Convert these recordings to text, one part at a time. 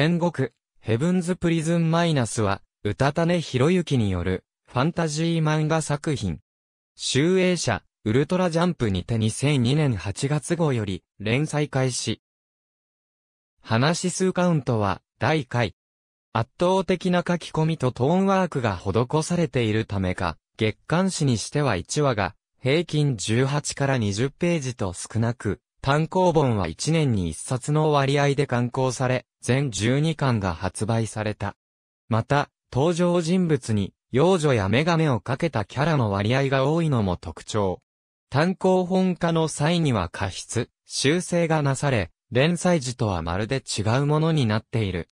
天国、ヘブンズプリズンマイナスは、歌種博之による、ファンタジー漫画作品。集英社、ウルトラジャンプにて2002年8月号より、連載開始。話数カウントは、第1回。圧倒的な書き込みとトーンワークが施されているためか、月刊誌にしては1話が、平均18から20ページと少なく、単行本は1年に1冊の割合で刊行され、全12巻が発売された。また、登場人物に、幼女やメガネをかけたキャラの割合が多いのも特徴。単行本化の際には過失、修正がなされ、連載時とはまるで違うものになっている。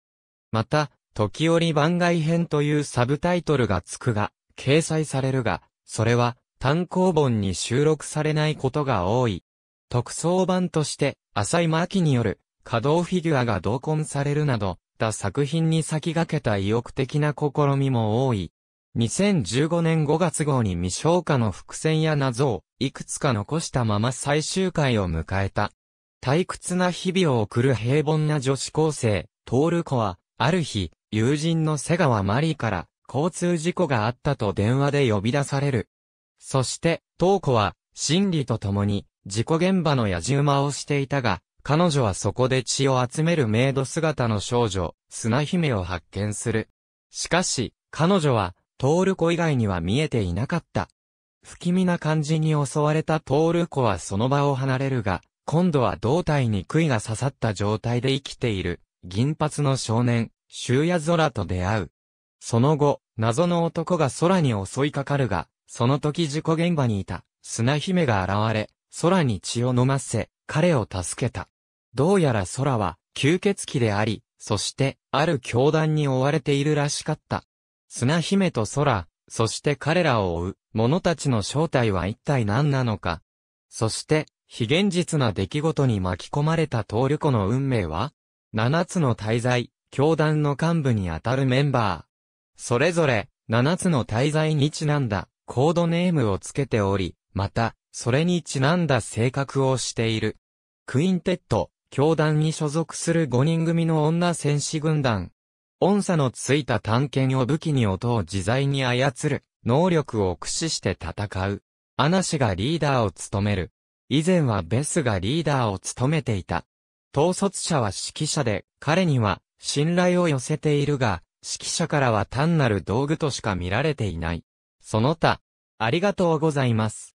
また、時折番外編というサブタイトルがつくが、掲載されるが、それは単行本に収録されないことが多い。特装版として、浅井真紀による稼働フィギュアが同梱されるなど、た作品に先駆けた意欲的な試みも多い。2015年5月号に未消化の伏線や謎をいくつか残したまま最終回を迎えた。退屈な日々を送る平凡な女子高生、トール子は、ある日、友人の瀬川マリーから交通事故があったと電話で呼び出される。そして、トーコは、心理と共に、事故現場の野じ馬をしていたが、彼女はそこで血を集めるメイド姿の少女、砂姫を発見する。しかし、彼女は、トール子以外には見えていなかった。不気味な感じに襲われたトール子はその場を離れるが、今度は胴体に杭が刺さった状態で生きている、銀髪の少年、終夜空と出会う。その後、謎の男が空に襲いかかるが、その時事故現場にいた、砂姫が現れ、空に血を飲ませ、彼を助けた。どうやら空は、吸血鬼であり、そして、ある教団に追われているらしかった。砂姫と空、そして彼らを追う、者たちの正体は一体何なのか。そして、非現実な出来事に巻き込まれたトールコの運命は七つの大罪、教団の幹部にあたるメンバー。それぞれ、七つの大罪にちなんだ、コードネームをつけており、また、それにちなんだ性格をしている。クインテット、教団に所属する5人組の女戦士軍団。音差のついた探検を武器に音を自在に操る、能力を駆使して戦う。アナ氏がリーダーを務める。以前はベスがリーダーを務めていた。統率者は指揮者で、彼には信頼を寄せているが、指揮者からは単なる道具としか見られていない。その他、ありがとうございます。